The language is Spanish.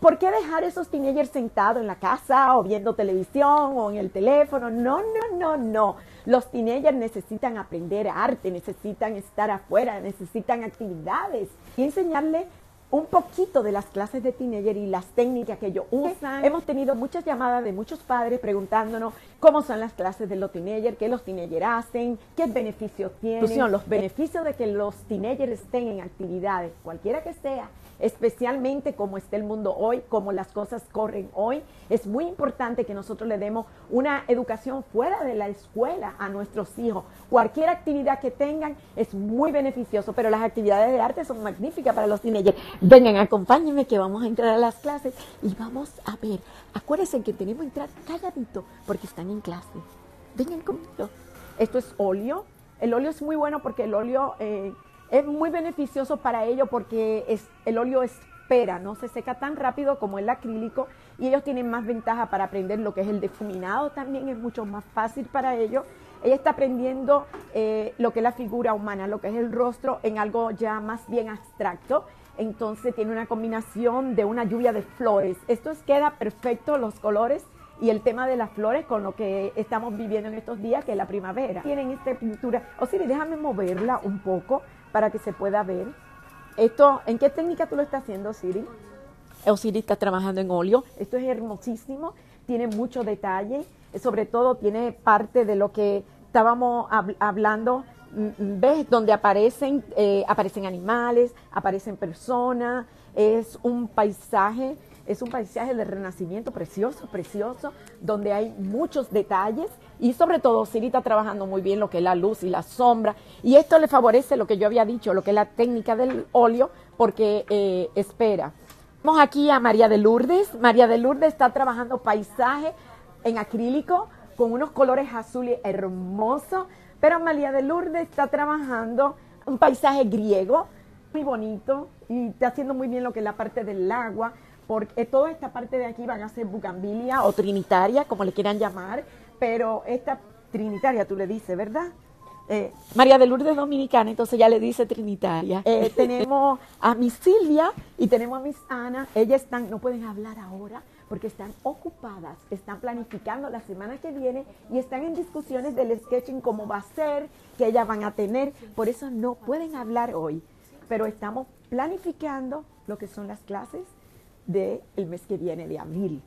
¿Por qué dejar esos teenagers sentados en la casa o viendo televisión o en el teléfono? No, no, no, no. Los teenagers necesitan aprender arte, necesitan estar afuera, necesitan actividades y enseñarle un poquito de las clases de teenager y las técnicas que ellos usan. Hemos tenido muchas llamadas de muchos padres preguntándonos cómo son las clases de los teenagers, qué los teenagers hacen, qué beneficios tienen. Los beneficios de que los teenagers estén en actividades, cualquiera que sea, especialmente como está el mundo hoy, como las cosas corren hoy. Es muy importante que nosotros le demos una educación fuera de la escuela a nuestros hijos. Cualquier actividad que tengan es muy beneficioso, pero las actividades de arte son magníficas para los teenagers. Vengan, acompáñenme que vamos a entrar a las clases y vamos a ver. Acuérdense que tenemos que entrar calladito porque están en clase. Vengan conmigo. Esto es óleo. El óleo es muy bueno porque el óleo... Eh, es muy beneficioso para ellos porque es, el óleo espera, no se seca tan rápido como el acrílico y ellos tienen más ventaja para aprender lo que es el difuminado, también es mucho más fácil para ellos. Ella está aprendiendo eh, lo que es la figura humana, lo que es el rostro en algo ya más bien abstracto. Entonces tiene una combinación de una lluvia de flores. Esto es, queda perfecto, los colores y el tema de las flores con lo que estamos viviendo en estos días, que es la primavera. Tienen esta pintura. Osiris, déjame moverla un poco para que se pueda ver. Esto, ¿En qué técnica tú lo estás haciendo, Siri? Osiris está trabajando en óleo. Esto es hermosísimo, tiene mucho detalle, sobre todo tiene parte de lo que estábamos hablando. Mm, mm, ¿Ves? Donde aparecen, eh, aparecen animales, aparecen personas. Es un paisaje es un paisaje de renacimiento precioso, precioso, donde hay muchos detalles y sobre todo Siri está trabajando muy bien lo que es la luz y la sombra. Y esto le favorece lo que yo había dicho, lo que es la técnica del óleo, porque eh, espera. Vamos aquí a María de Lourdes. María de Lourdes está trabajando paisaje en acrílico con unos colores azules hermosos. Pero María de Lourdes está trabajando un paisaje griego muy bonito y está haciendo muy bien lo que es la parte del agua porque toda esta parte de aquí van a ser bugambilia o trinitaria, como le quieran llamar, pero esta trinitaria tú le dices, ¿verdad? Eh, María de Lourdes Dominicana, entonces ya le dice Trinitaria. Eh, tenemos a mi Silvia y tenemos a mis Ana. Ellas están, no pueden hablar ahora porque están ocupadas, están planificando la semana que viene y están en discusiones del sketching, cómo va a ser, que ellas van a tener. Por eso no pueden hablar hoy, pero estamos planificando lo que son las clases del mes que viene de abril.